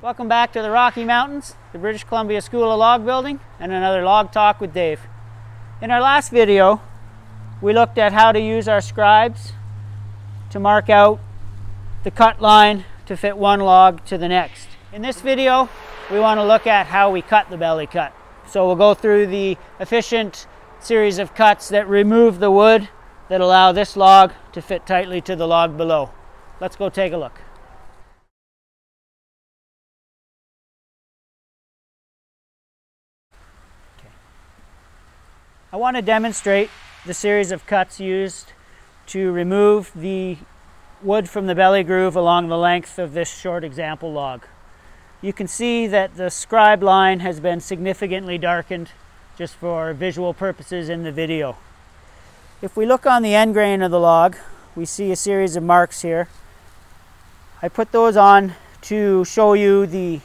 Welcome back to the Rocky Mountains, the British Columbia School of Log Building, and another Log Talk with Dave. In our last video, we looked at how to use our scribes to mark out the cut line to fit one log to the next. In this video, we want to look at how we cut the belly cut. So we'll go through the efficient series of cuts that remove the wood that allow this log to fit tightly to the log below. Let's go take a look. I want to demonstrate the series of cuts used to remove the wood from the belly groove along the length of this short example log. You can see that the scribe line has been significantly darkened just for visual purposes in the video. If we look on the end grain of the log, we see a series of marks here. I put those on to show you the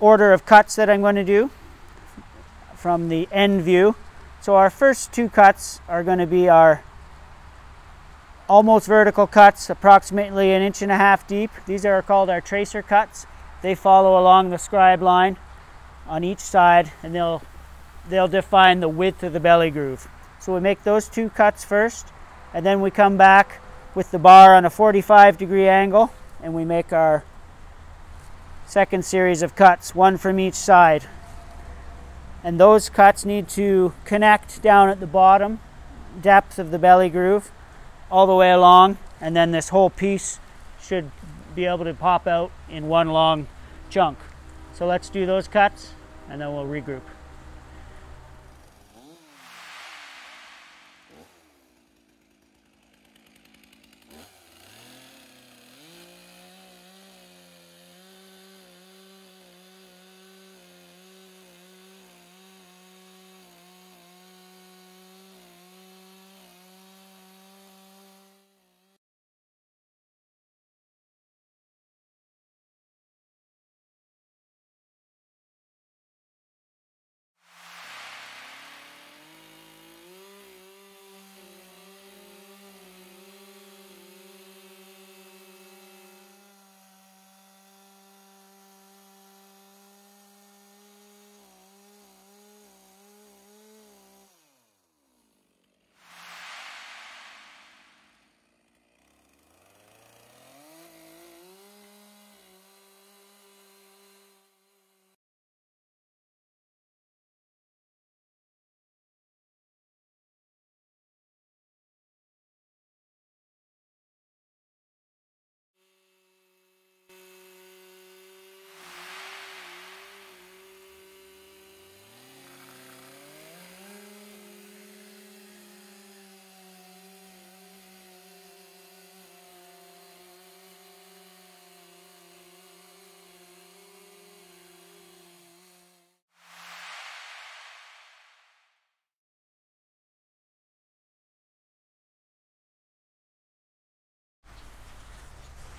order of cuts that I'm going to do from the end view. So our first two cuts are going to be our almost vertical cuts, approximately an inch and a half deep. These are called our tracer cuts. They follow along the scribe line on each side and they'll, they'll define the width of the belly groove. So we make those two cuts first and then we come back with the bar on a 45 degree angle and we make our second series of cuts, one from each side and those cuts need to connect down at the bottom depth of the belly groove all the way along and then this whole piece should be able to pop out in one long chunk. So let's do those cuts and then we'll regroup.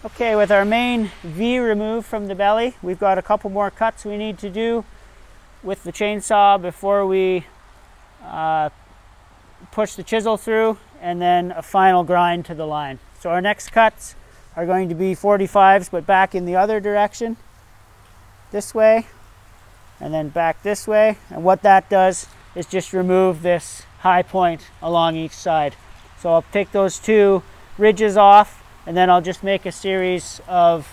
Okay, with our main V removed from the belly, we've got a couple more cuts we need to do with the chainsaw before we uh, push the chisel through and then a final grind to the line. So our next cuts are going to be 45s but back in the other direction, this way, and then back this way. And what that does is just remove this high point along each side. So I'll take those two ridges off and then I'll just make a series of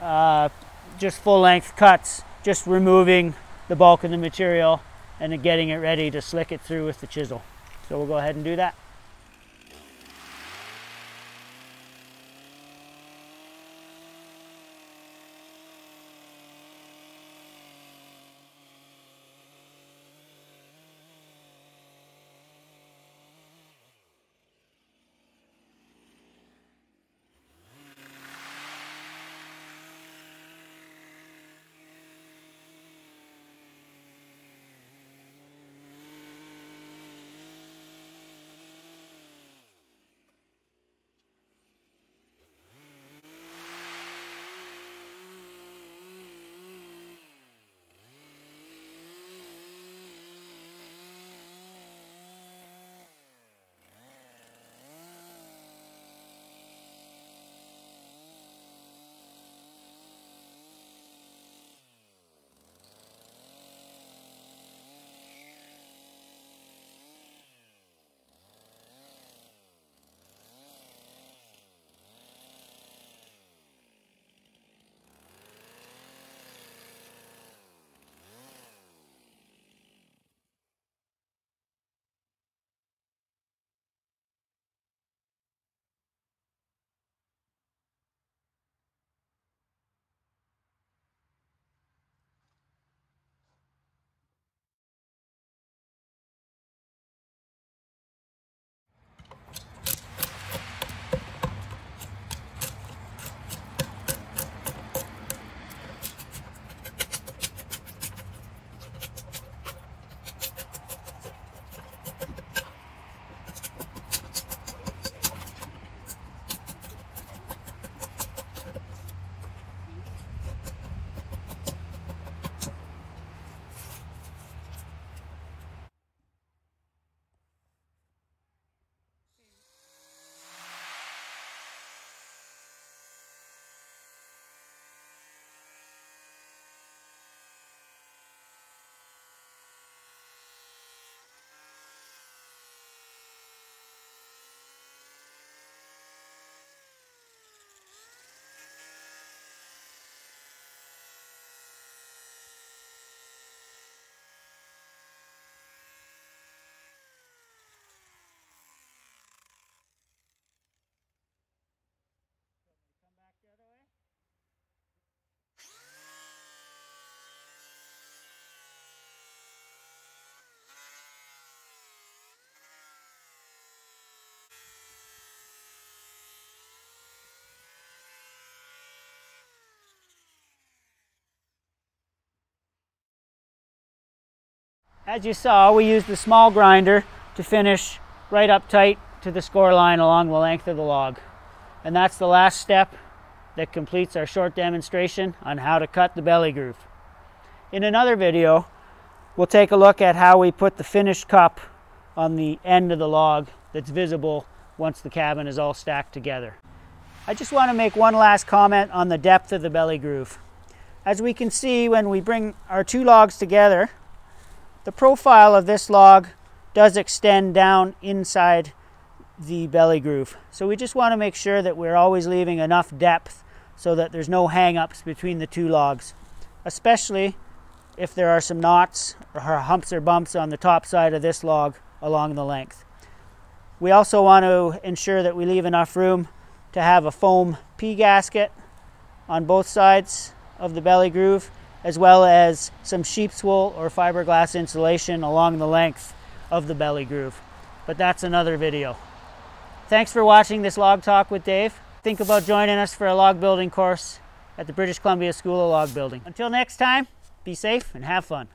uh, just full length cuts, just removing the bulk of the material and then getting it ready to slick it through with the chisel. So we'll go ahead and do that. As you saw, we used the small grinder to finish right up tight to the score line along the length of the log. And that's the last step that completes our short demonstration on how to cut the belly groove. In another video, we'll take a look at how we put the finished cup on the end of the log that's visible once the cabin is all stacked together. I just want to make one last comment on the depth of the belly groove. As we can see when we bring our two logs together, the profile of this log does extend down inside the belly groove. So we just want to make sure that we're always leaving enough depth so that there's no hang-ups between the two logs, especially if there are some knots or humps or bumps on the top side of this log along the length. We also want to ensure that we leave enough room to have a foam P-gasket on both sides of the belly groove, as well as some sheep's wool or fiberglass insulation along the length of the belly groove. But that's another video. Thanks for watching this log talk with Dave. Think about joining us for a log building course at the British Columbia School of Log Building. Until next time, be safe and have fun.